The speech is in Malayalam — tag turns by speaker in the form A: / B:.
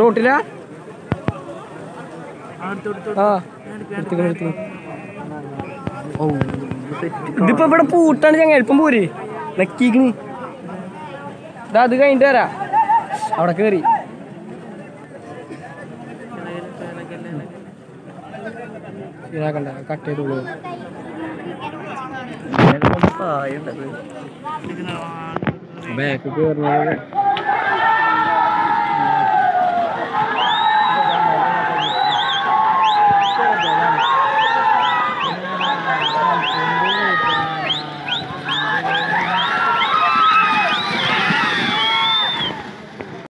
A: റോട്ടിലാ ആ എടുത്തിക്കണ്, എടുത്തിക്കണ്. ഇതിപ്പോ ഇവിടെ പൂട്ടാണ് ഞങ്ങൾ എളുപ്പം പോര്. നക്കീക്കണ്. ഇതാ അത് കഴിഞ്ഞിട്ട് വരാ. അവിടെ കേറി. ഇതാക്കണ്ട കട്ട് ചെയ്തോളൂ. ബാക്ക് കേറുന്നത്